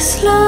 slow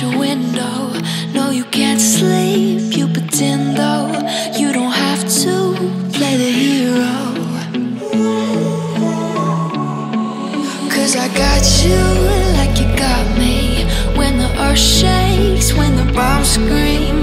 your window. No, you can't sleep, you pretend though. You don't have to play the hero. Cause I got you like you got me. When the earth shakes, when the bombs scream.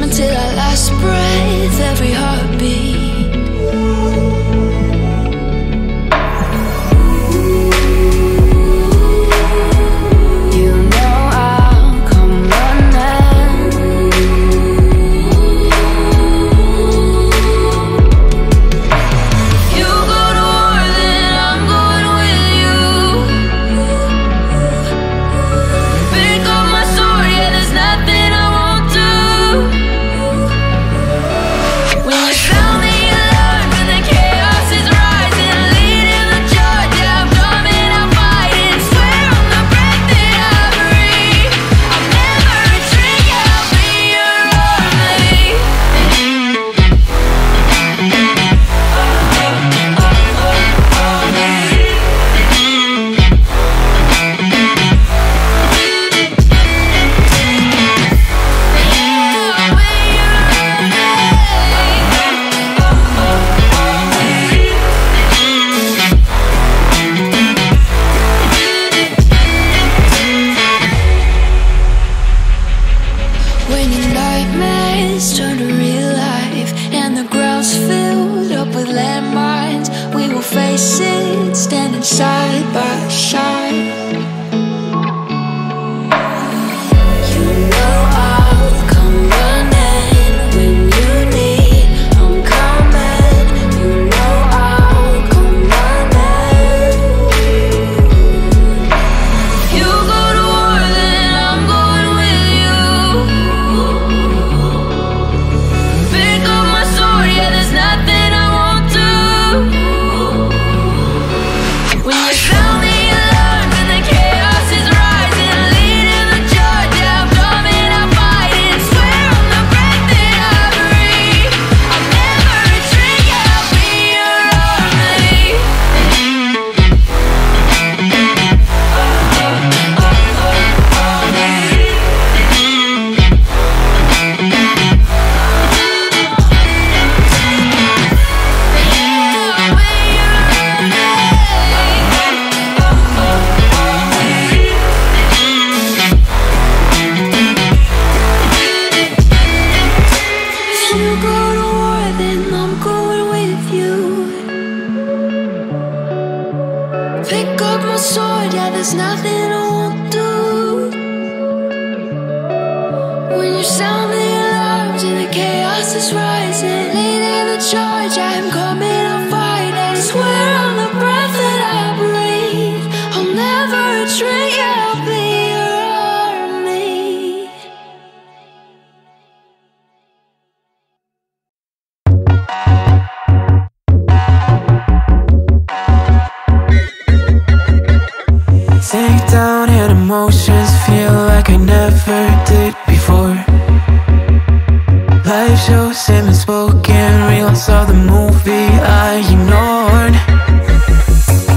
in the spoken all saw the movie I ignored.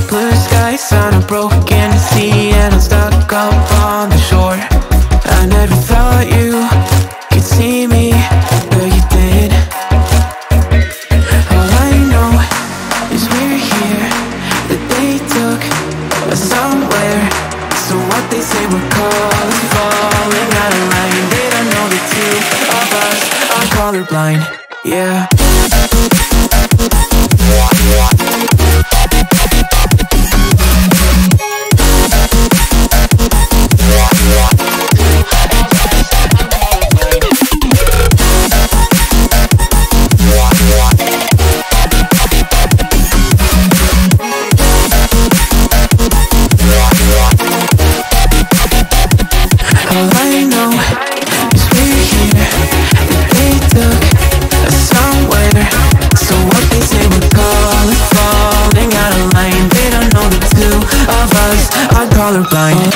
Blue skies on a broken sea and I'm stuck up on blind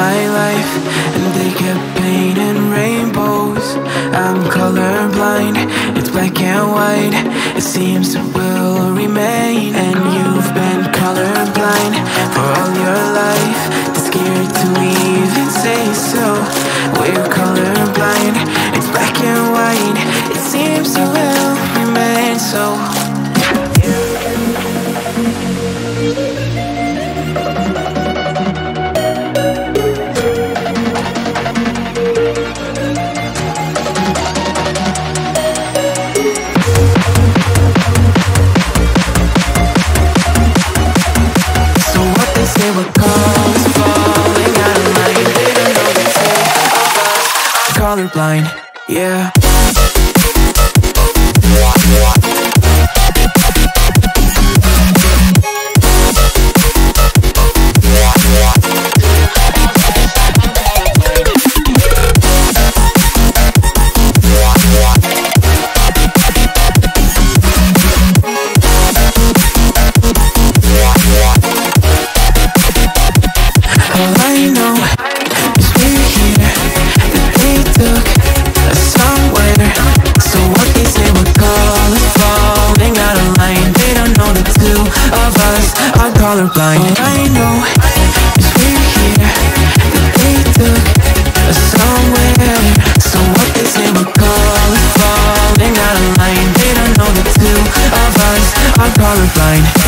my life And they get painting rainbows. I'm colorblind, it's black and white. It seems it will remain And you've been colorblind for all your line blind All oh, I know. Is we're here. That they took us somewhere. So what they say we're calling falling out of line. They don't know the two of us. Are colorblind.